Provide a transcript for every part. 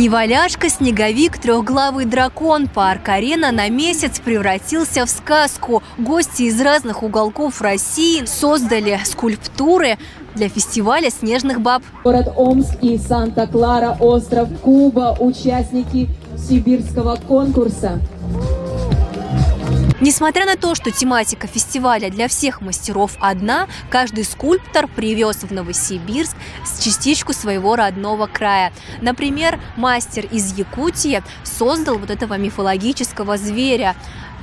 Неваляшка, снеговик, трехглавый дракон. Парк Арена на месяц превратился в сказку. Гости из разных уголков России создали скульптуры для фестиваля снежных баб. Город Омск и Санта-Клара, остров Куба, участники сибирского конкурса. Несмотря на то, что тематика фестиваля для всех мастеров одна, каждый скульптор привез в Новосибирск частичку своего родного края. Например, мастер из Якутии создал вот этого мифологического зверя.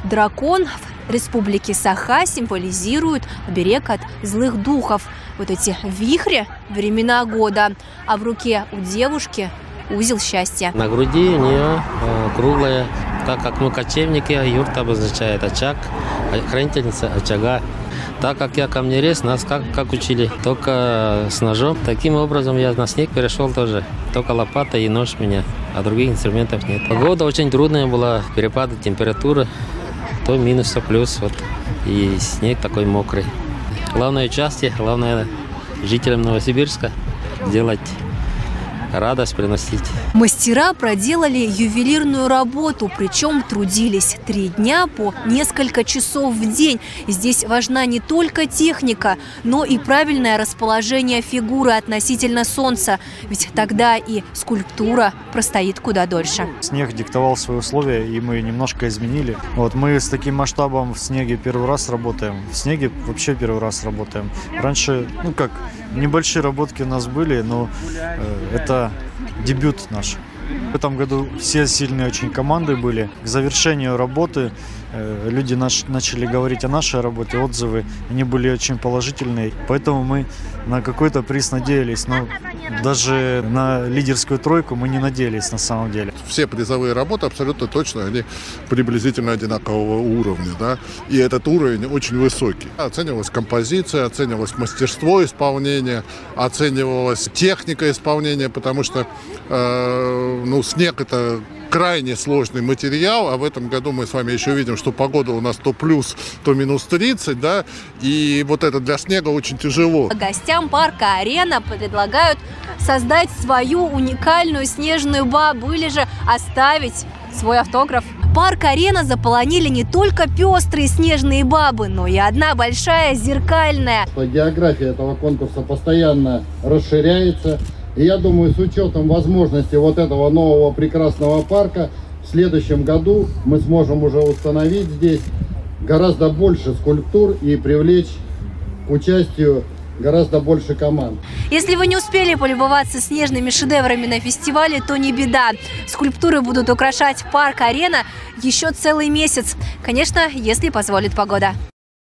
Дракон в республике Саха символизирует оберег от злых духов. Вот эти вихри времена года, а в руке у девушки узел счастья. На груди у нее э, круглая так как мы кочевники, юрта обозначает очаг, хранительница очага. Так как я камнерез, нас как, как учили, только с ножом. Таким образом я на снег перешел тоже. Только лопата и нож меня, а других инструментов нет. Погода очень трудная была, перепады температуры, то минус, то плюс. Вот. И снег такой мокрый. Главное участие, главное жителям Новосибирска сделать радость приносить. Мастера проделали ювелирную работу, причем трудились три дня по несколько часов в день. Здесь важна не только техника, но и правильное расположение фигуры относительно солнца, ведь тогда и скульптура простоит куда дольше. Снег диктовал свои условия, и мы немножко изменили. Вот мы с таким масштабом в снеге первый раз работаем, в снеге вообще первый раз работаем. Раньше, ну как, небольшие работки у нас были, но э, это дебют наш. В этом году все сильные очень команды были. К завершению работы э, люди наш, начали говорить о нашей работе, отзывы. Они были очень положительные. Поэтому мы на какой-то приз надеялись. Но даже на лидерскую тройку мы не надеялись на самом деле. Все призовые работы абсолютно точно, они приблизительно одинакового уровня. Да? И этот уровень очень высокий. Оценивалась композиция, оценивалось мастерство исполнения, оценивалась техника исполнения, потому что э, ну, снег это крайне сложный материал, а в этом году мы с вами еще видим, что погода у нас то плюс, то минус 30, да, и вот это для снега очень тяжело. Гостям парка «Арена» предлагают создать свою уникальную снежную бабу или же оставить свой автограф. Парк «Арена» заполонили не только пестрые снежные бабы, но и одна большая зеркальная. География этого конкурса постоянно расширяется. И я думаю, с учетом возможности вот этого нового прекрасного парка, в следующем году мы сможем уже установить здесь гораздо больше скульптур и привлечь к участию гораздо больше команд. Если вы не успели полюбоваться снежными шедеврами на фестивале, то не беда. Скульптуры будут украшать парк «Арена» еще целый месяц. Конечно, если позволит погода.